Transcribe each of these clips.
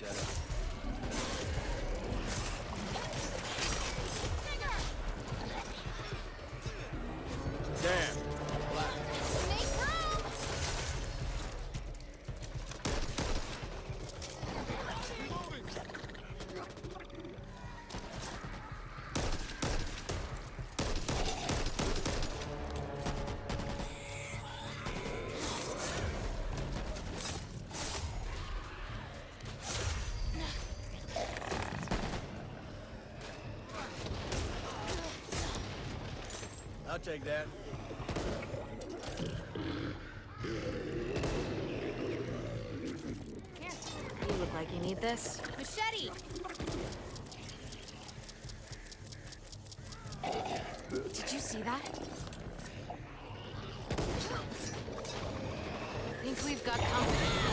patch that take that. Here, You look like you need this. machete! Did you see that? I Think we've got company.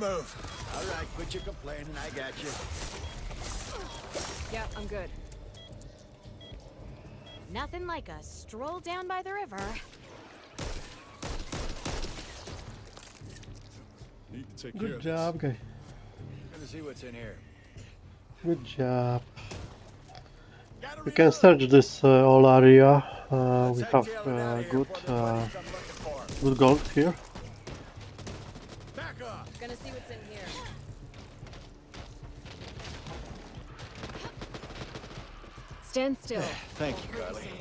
Move. All right, quit your complaining. I got you. Yeah, I'm good. Nothing like a stroll down by the river. Need to take care Good of job, guys. Gonna see what's in here. Good job. We can search this uh, whole area. Uh, we have hightail it outta uh, good, uh, buddies I'm looking for. good gold here. Back off. Gonna see what's in here. Stand still. Thank you, Karlee.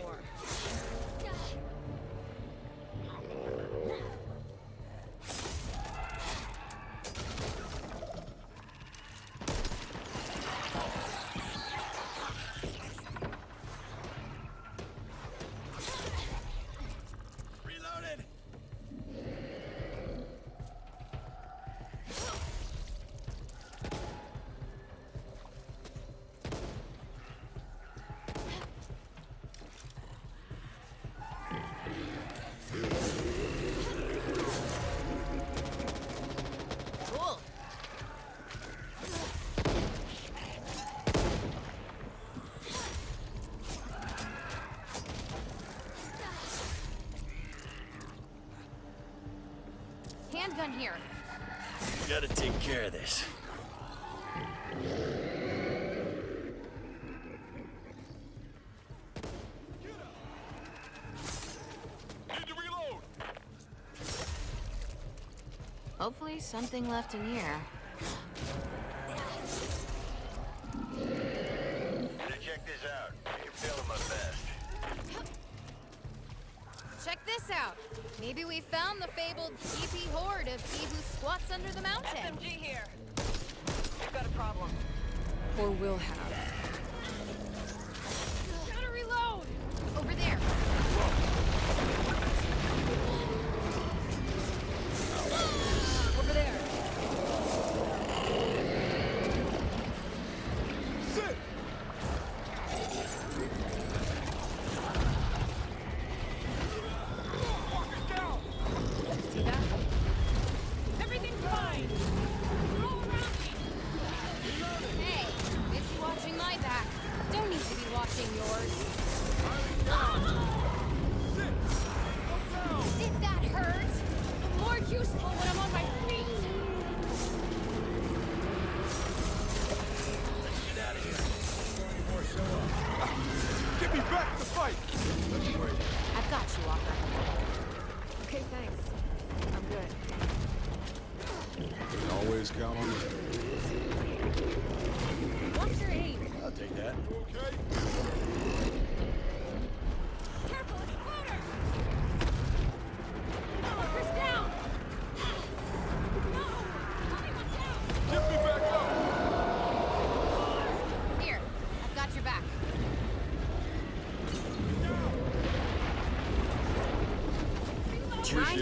Handgun here. Gotta take care of this. Need to reload. Hopefully something left in here. Of he who squats under the mountain. SMG here. We've got a problem. Or will have.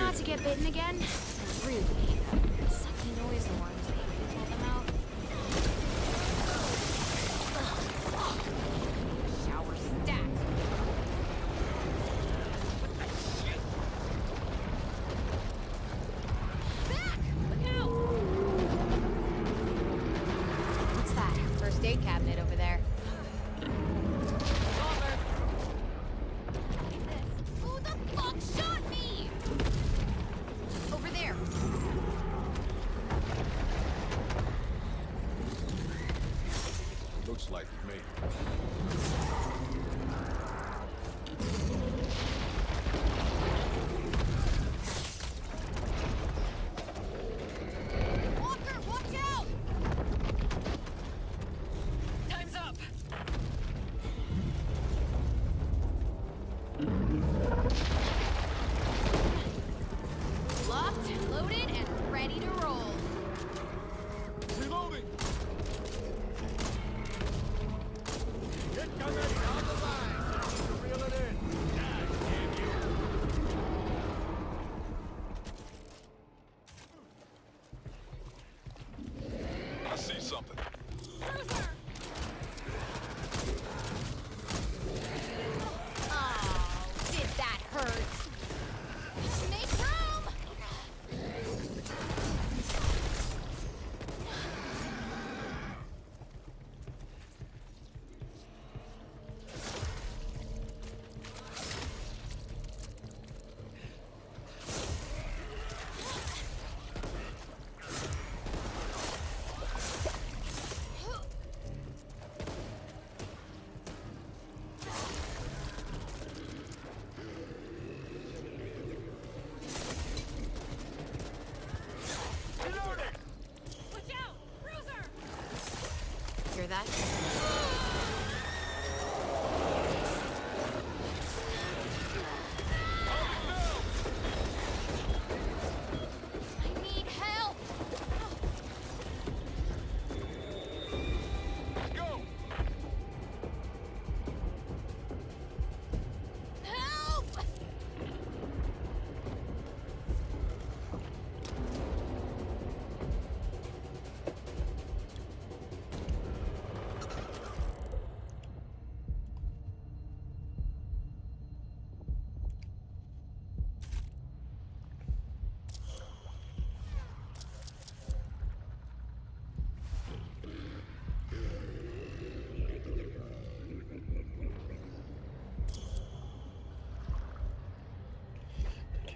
not to get bitten again.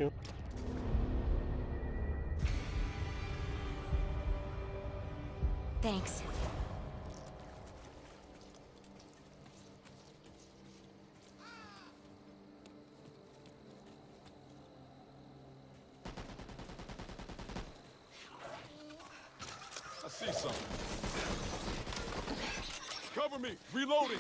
you. Thanks. I see something. Cover me! Reloading!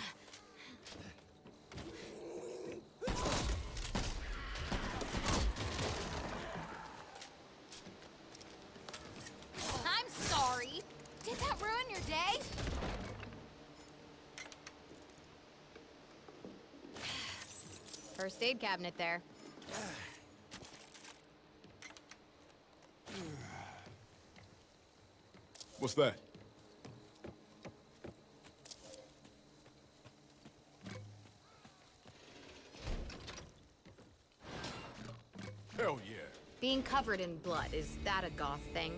first aid cabinet there. What's that? Hell yeah. Being covered in blood, is that a goth thing?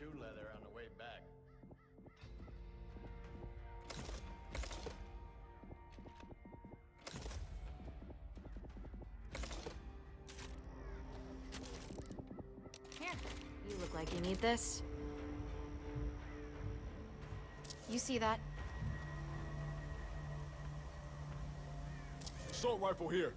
Shoe leather on the way back. Here, you look like you need this. You see that? Assault rifle here.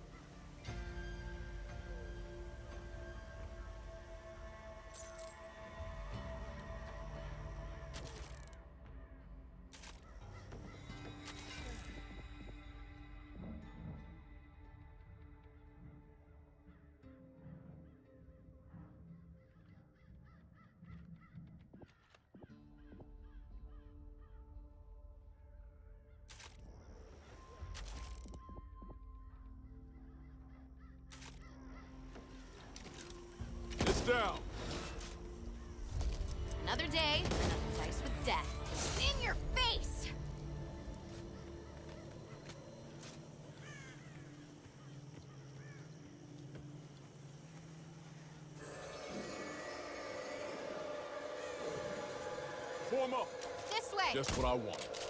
Down. Another day, another dice with death. In your face! Form up. This way! Just what I want.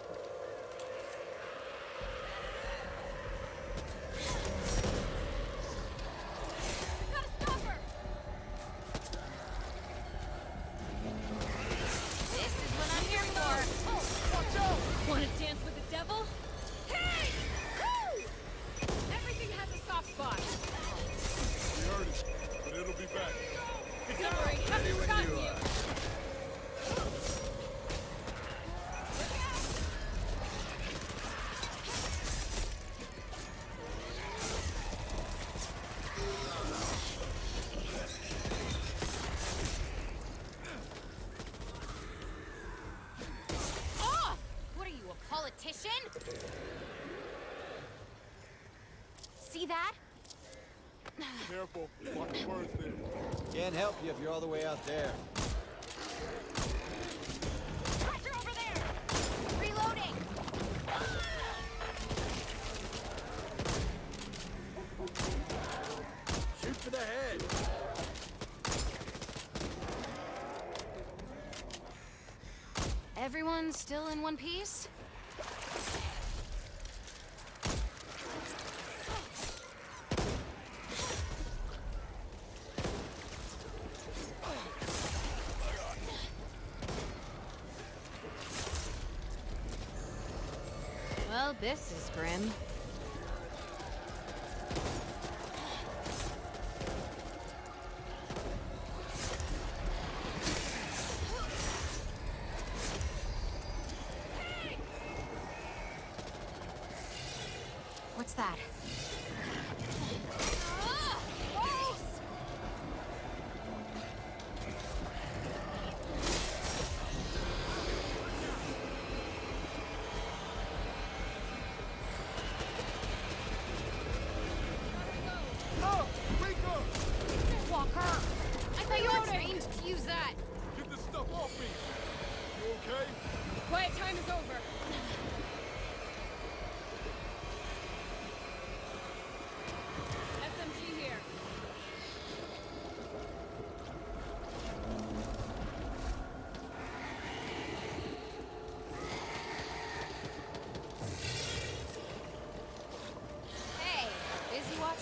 There. Pressure over there! Reloading! Shoot for the head. Everyone still in one piece? Well, this is grim.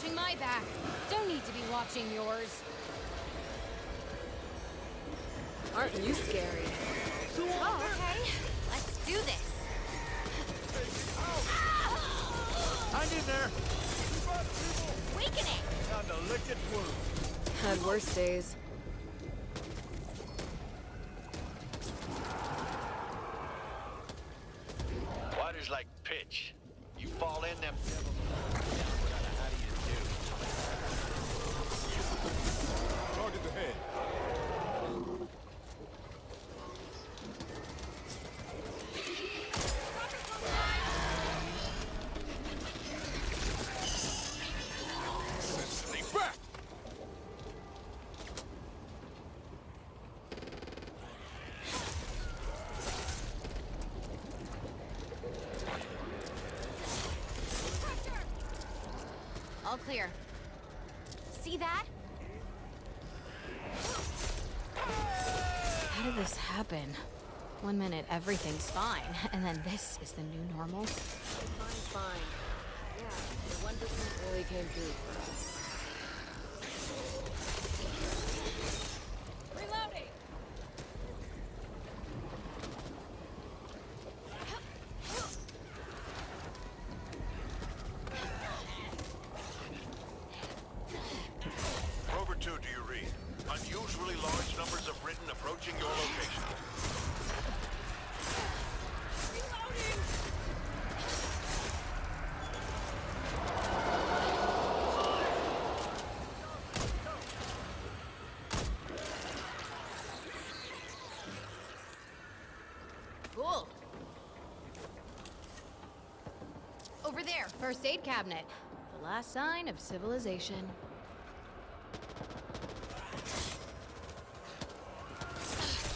Watching my back. Don't need to be watching yours. Aren't you scary? Oh, okay. Let's do this. Hang in there. Weakening! Time to lick its wounds. Had worse days. Water's like pitch. You fall in them devils will knock you down without a how do you do. Target the head. Stay back! All clear. See that? How did this happen? One minute everything's fine, and then this is the new normal. Fine, fine. Yeah, the one percent really came through. Reloading. Rover 2, do you read? Unusually large numbers of Ridden approaching your location. Reloading. Cool. Over there, first aid cabinet. The last sign of civilization.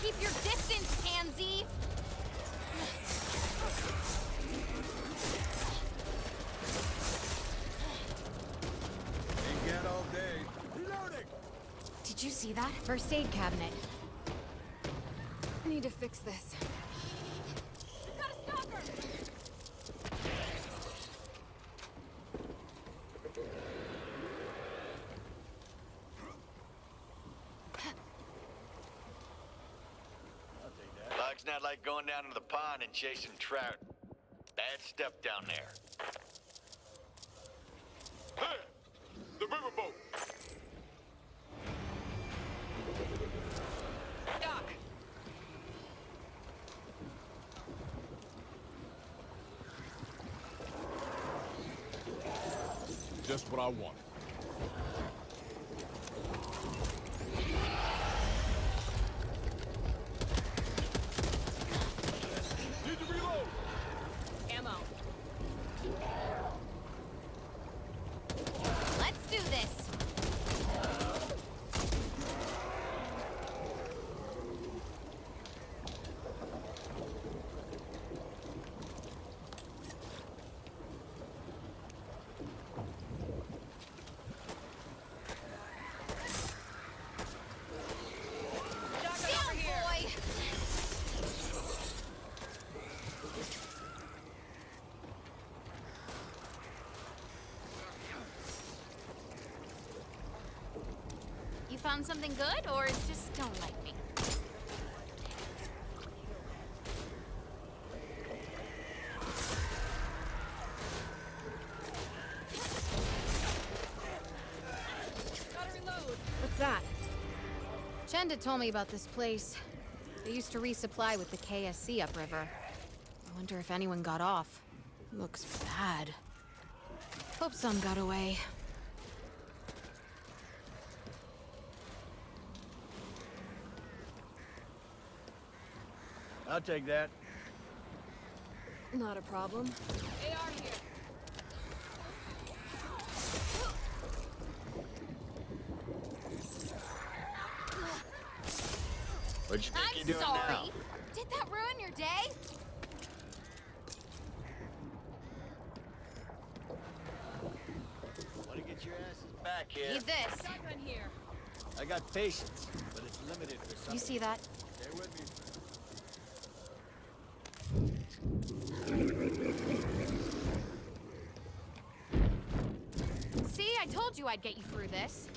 Keep your distance, pansy! Ain't get all day. Reloading! Did you see that? First aid cabinet. I Need to fix this. We gotta stop her. Life's not like going down to the pond and chasing trout. Bad stuff down there. Hey! The riverboat! Doc. Just what I wanted. Found something good, or just don't like me? Gotta reload. What's that? Chenda told me about this place. They used to resupply with the KSC upriver. I wonder if anyone got off. Looks bad. Hope some got away. I'll take that. Not a problem. AR here. What you think I'm you're doing sorry. now? Did that ruin your day? Want to get your asses back here? Need this. Shotgun here. I got patience, but it's limited for some. You see that? Stay with me. See, I told you I'd get you through this.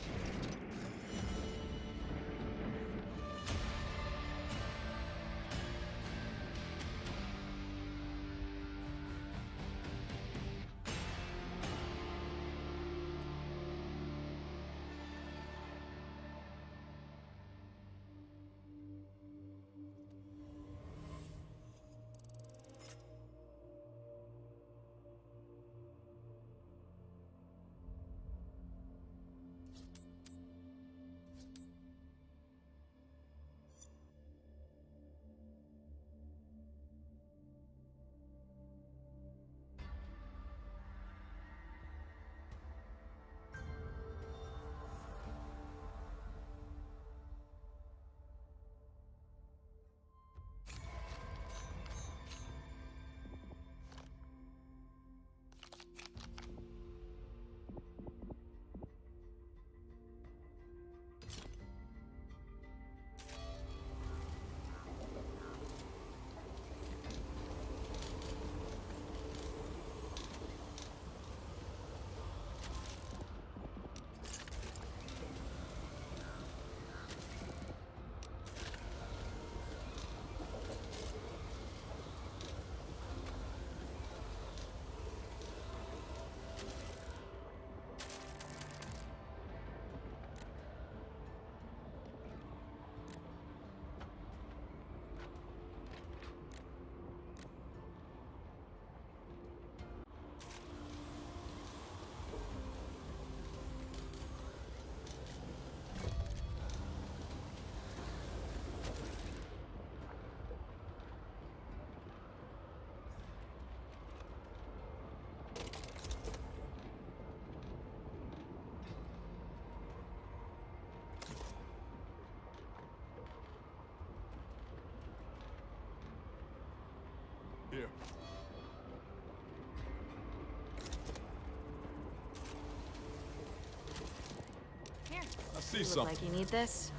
Here. Here. I see You look something. like you need this.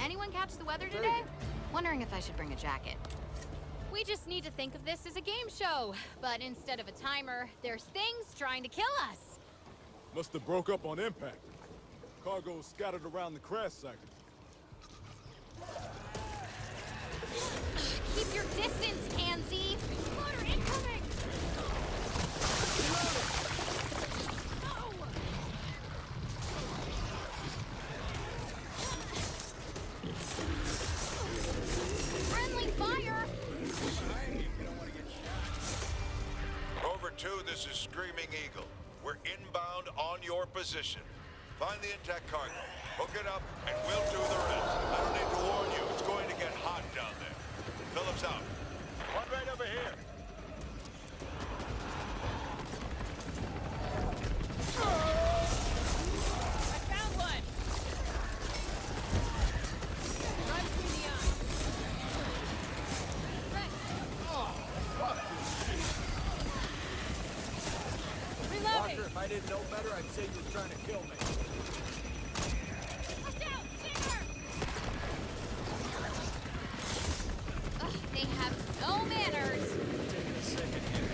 Anyone catch the weather today? Wondering if I should bring a jacket. We just need to think of this as a game show. But instead of a timer, there's things trying to kill us. Must have broke up on impact. Cargo scattered around the crash site. Keep your distance, Tansy! Water incoming! Inbound on your position. Find the intact cargo, hook it up, and we'll do the rest. I don't need to warn you, it's going to get hot down there. Phillips out. One right over here. I found one! Right between the eyes. Reloading! Walker, if I didn't know better, I'd say you're trying to kill me. Watch out! Tinker! Ugh, they have no manners! Taking a second here.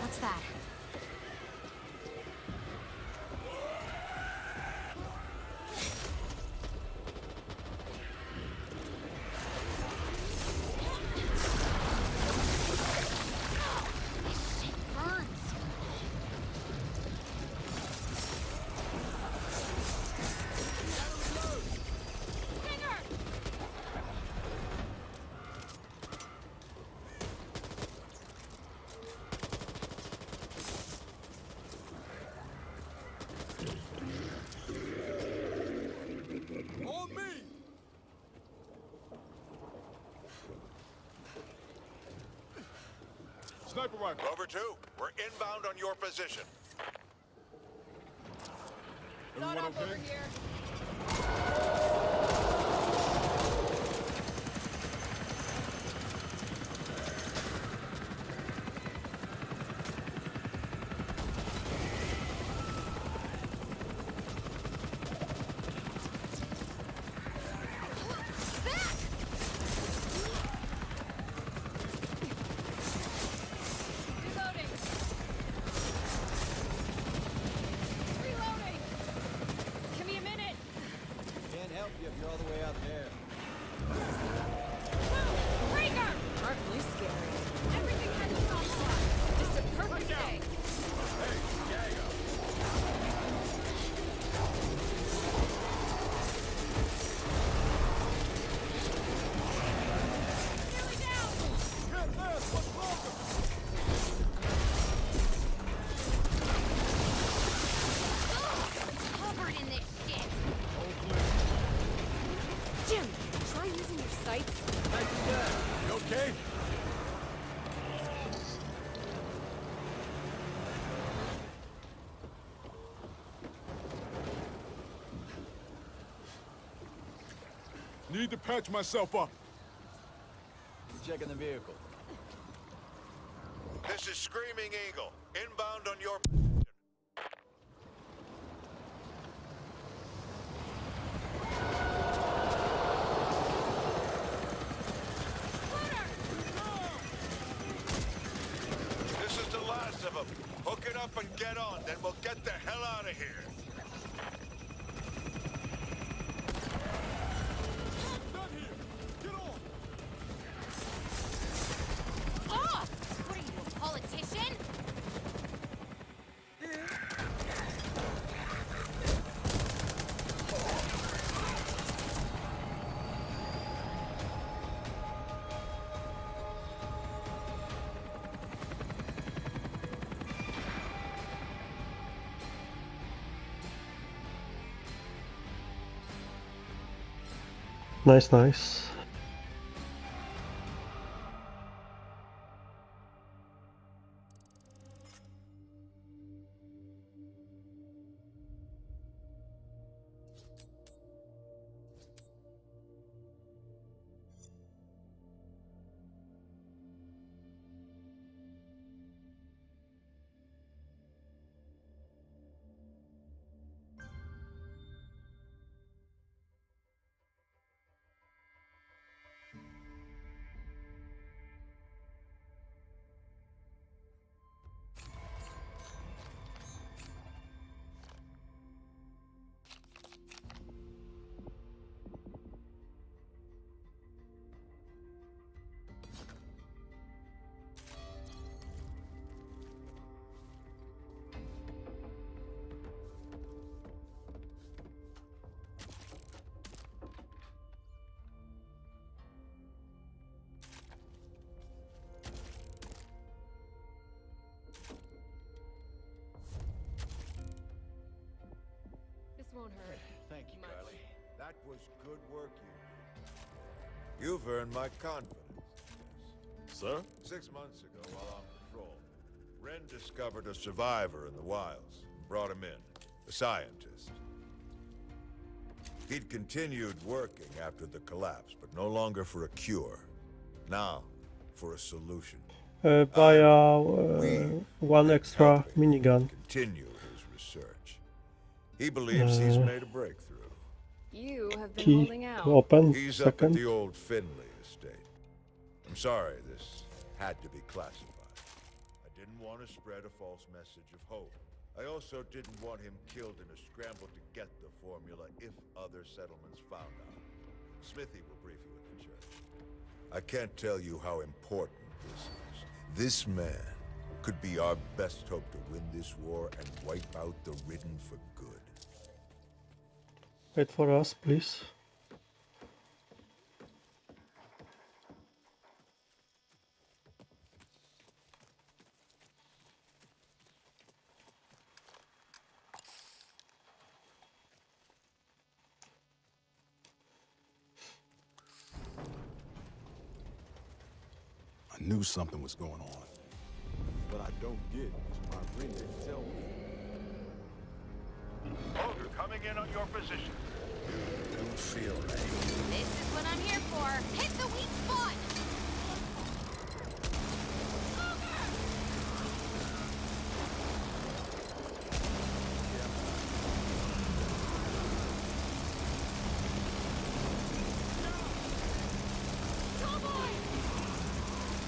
What's that? This shit burns. Stinger! On me! Sniper rifle. Rover 2, we're inbound on your position. Everyone off over here. Need to patch myself up. Checking the vehicle. This is Screaming Eagle, inbound on your position. This is the last of them. Hook it up and get on, then we'll get the hell out of here. Nice, nice. Won't hurt. Thank you, Kylie. That was good work you You've earned my confidence. Sir? Six months ago, while on patrol, Ren discovered a survivor in the wilds and brought him in. A scientist. He'd continued working after the collapse, but no longer for a cure. Now, for a solution. Uh, buy uh, uh, one extra minigun. Continue his research. He believes he's Uh, made a breakthrough. You have been Key holding out. to open. He's up at the old Finley estate. I'm sorry this had to be classified. I didn't want to spread a false message of hope. I also didn't want him killed in a scramble to get the formula if other settlements found out. Smithy will brief you at the church. I can't tell you how important this is. This man could be our best hope to win this war and wipe out the Ridden for good. Wait for us, please. I knew something was going on. What I don't get is why Ren didn't tell me. Ogre coming in on your position. You Don't feel right. This is what I'm here for. Hit the weak spot!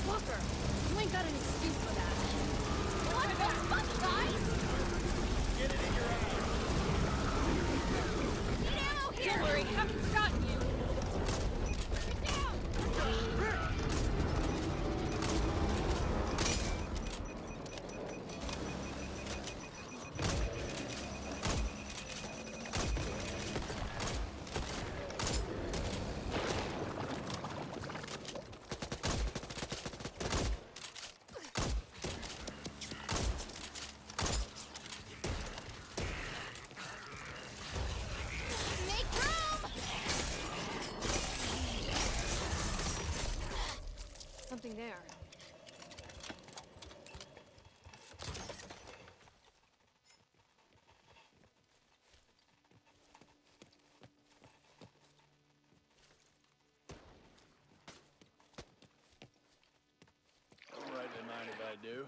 Walker, you ain't got an excuse for that. What the fuck, guys? Get it in your ass. Get ammo here! Don't worry, haven't forgotten you. Get down! Make room! Something there. Don't rightly mind if I do.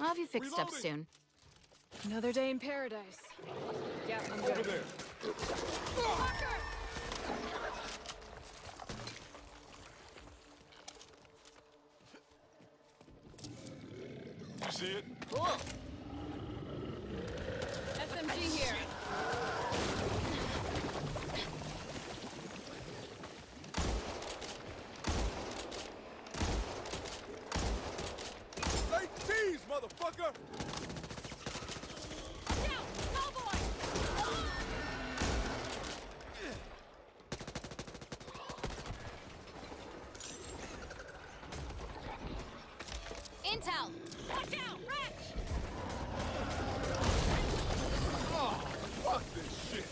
I'll have you fixed up soon. Another day in paradise. Yeah, I'm Over good. there. You see it? Cool. motherfucker! Intel! Watch out! Ratch! Oh, fuck this shit!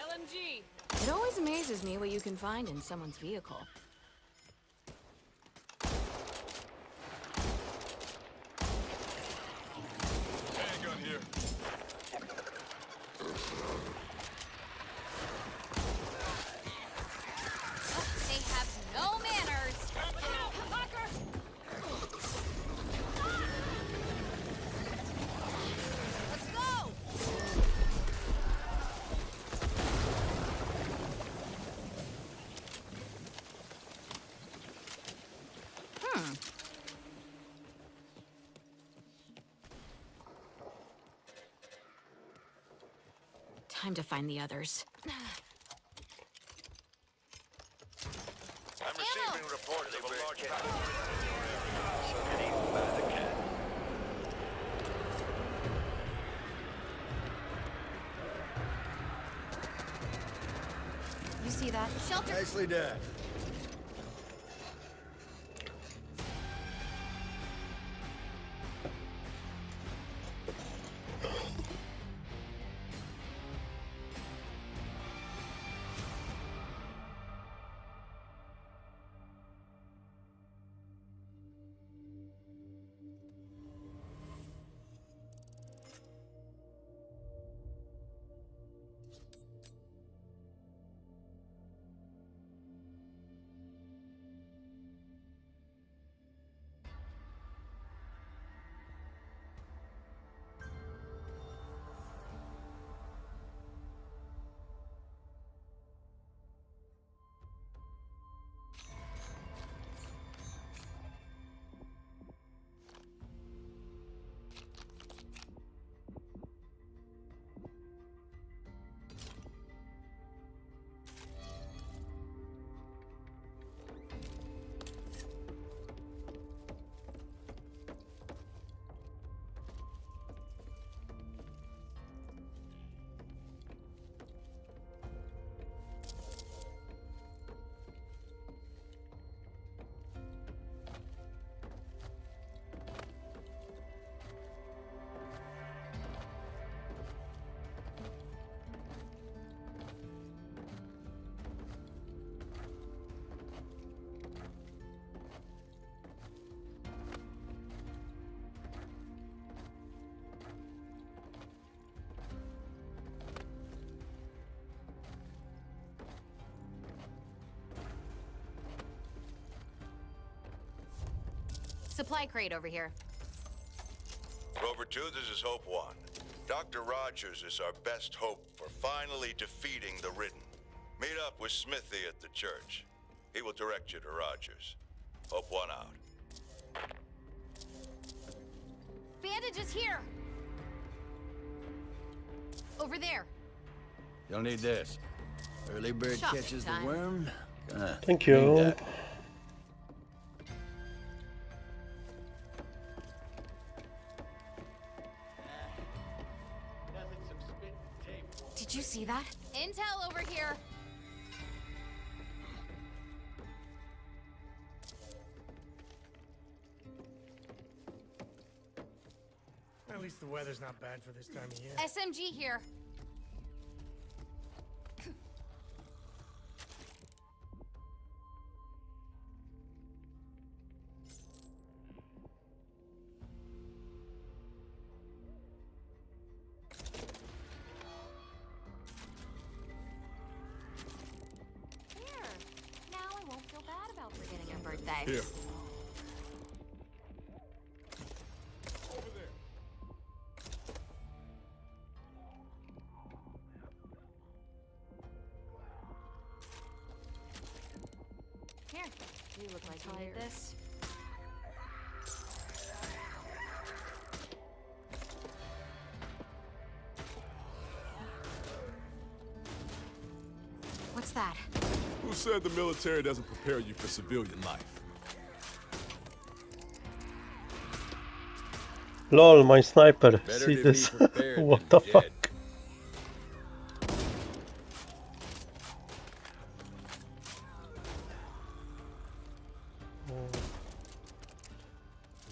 LMG! It always amazes me what you can find in someone's vehicle. Time to find the others. I'm receiving reports of a large package. You see that? Shelter. Nicely done. Supply crate over here. Rover 2, this is Hope 1. Dr. Rogers is our best hope for finally defeating the Ridden. Meet up with Smithy at the church. He will direct you to Rogers. Hope 1 out. Bandages here! Over there. You'll need this. Early bird Shopping catches time. the worm. Gonna Thank need you. Did you see that? Intel over here. At least the weather's not bad for this time of year. SMG here. Here. said the military doesn't prepare you for civilian life? Lol, my sniper. Better See this? what the dead. fuck?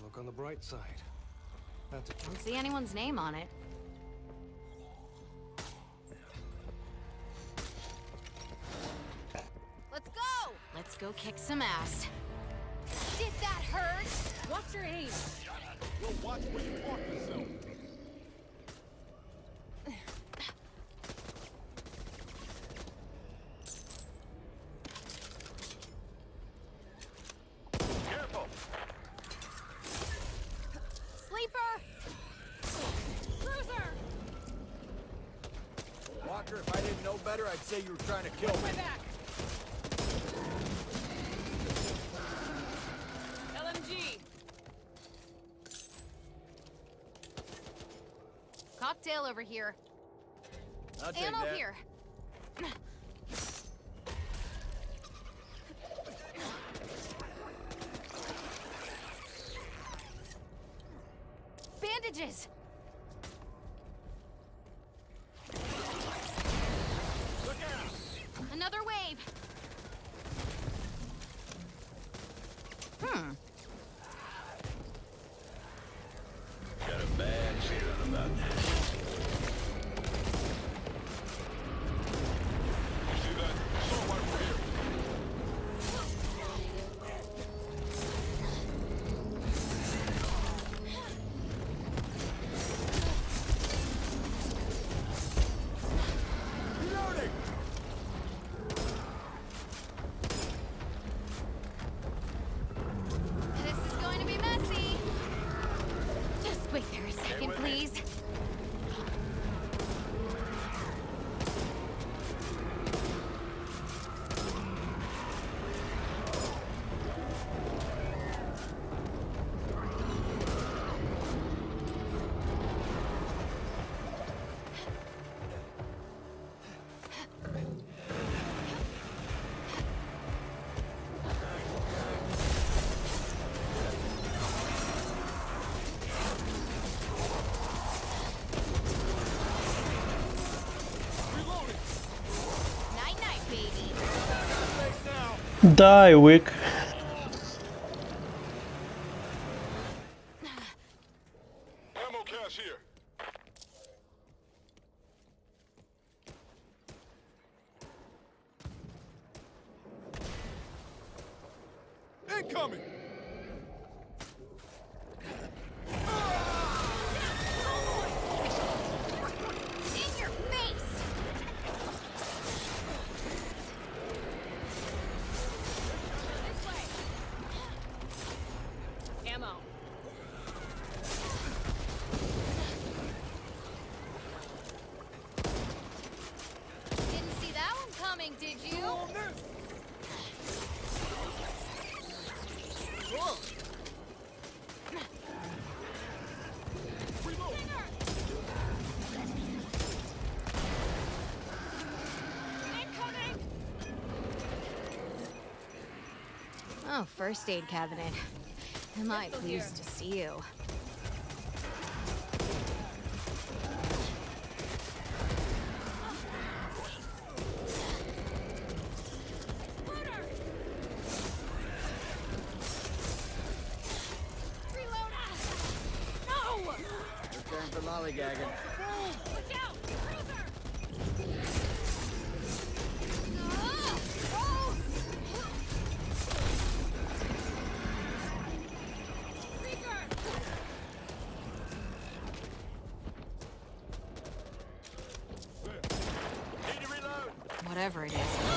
Look on the bright side. That's a... Don't see anyone's name on it. Watch where you park yourself. Careful. Sleeper. Walker, if I didn't know better, I'd say you were trying to kill me. back. over here. I'll take Ammo that. here. Die, Wick. first aid cabinet. Am I pleased to see you? whatever it is.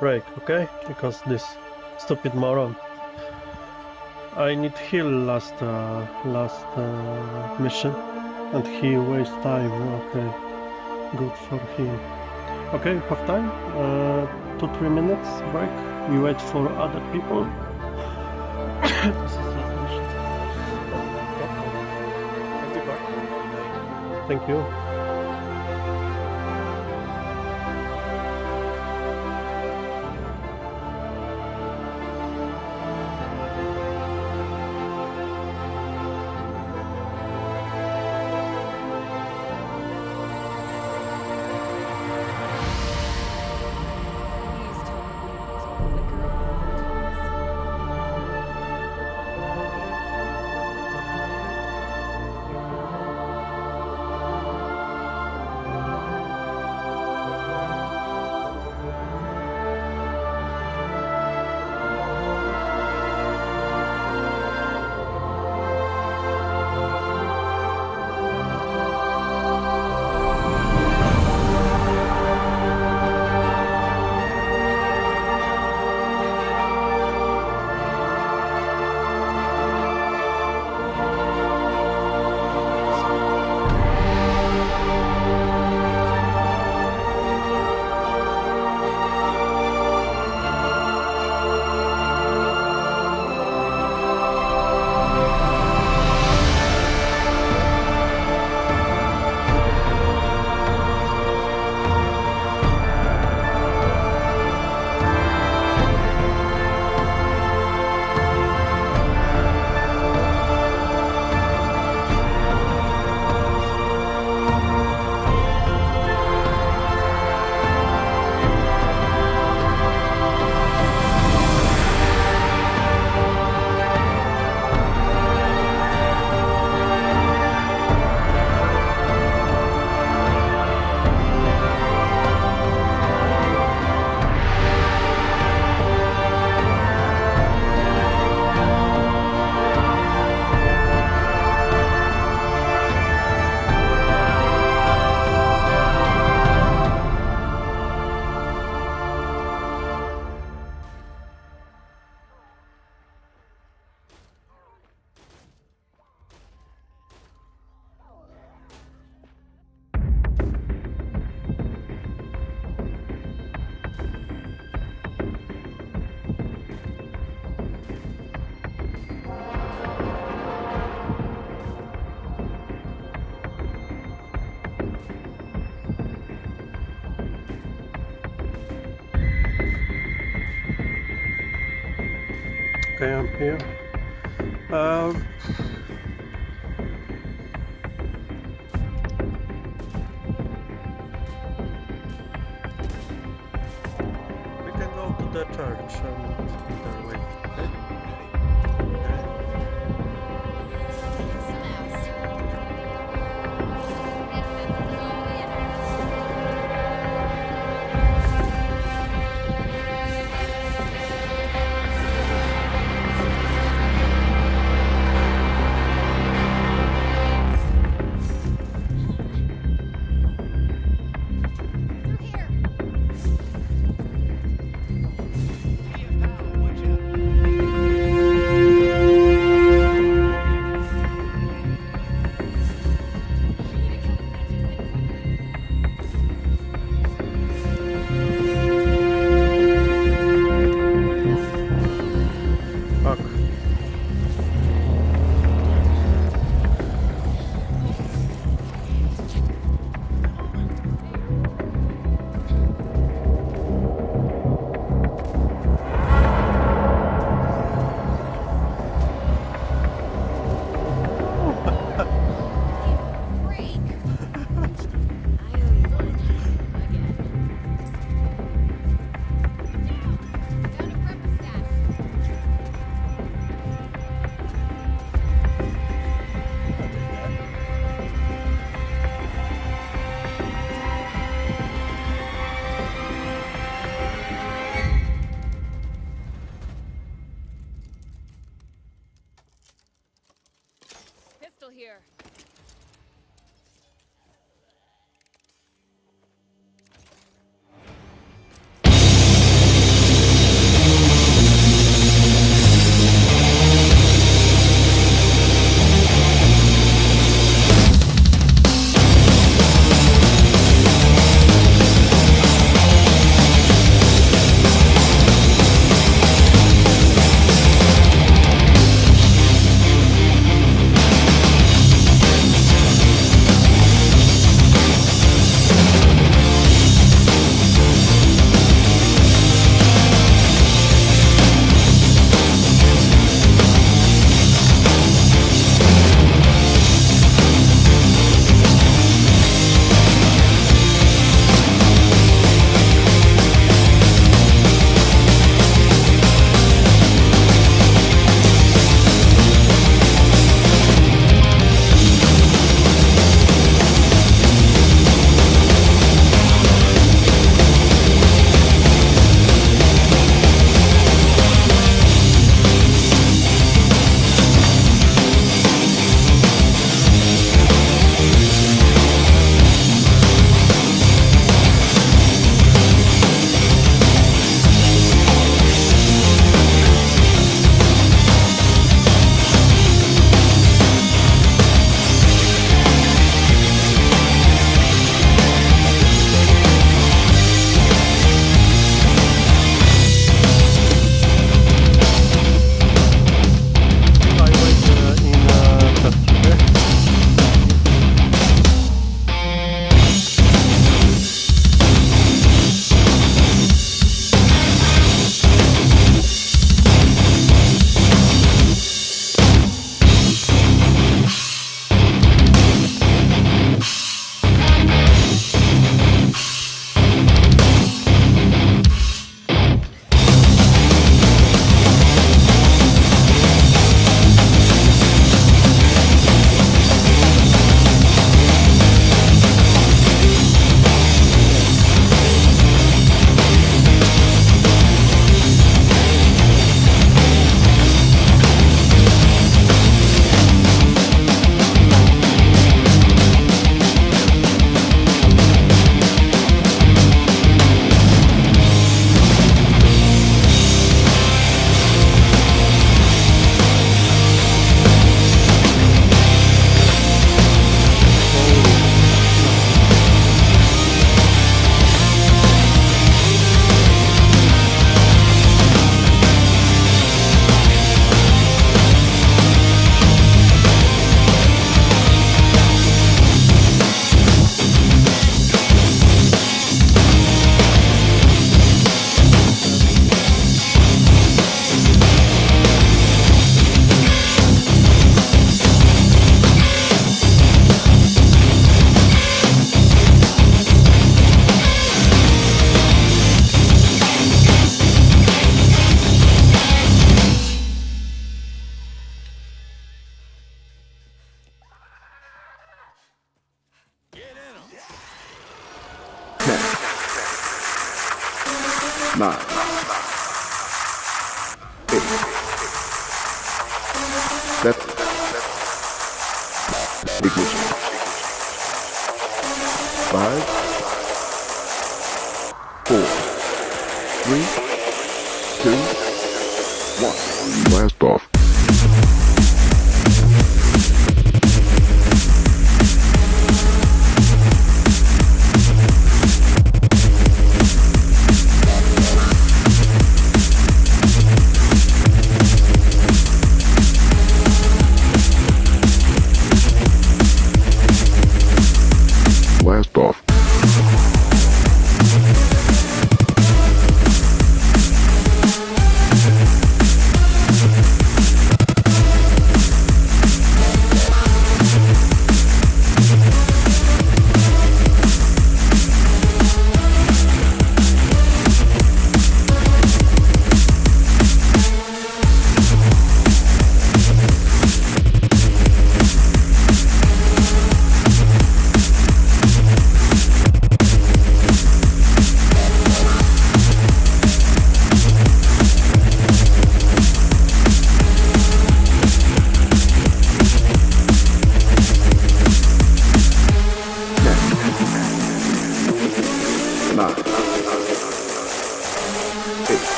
Break, okay? Because this stupid moron. I need heal last uh, last uh, mission, and he waste time. Okay, good for him. Okay, have time. Uh, two three minutes break. We wait for other people. This is last mission. Thank you.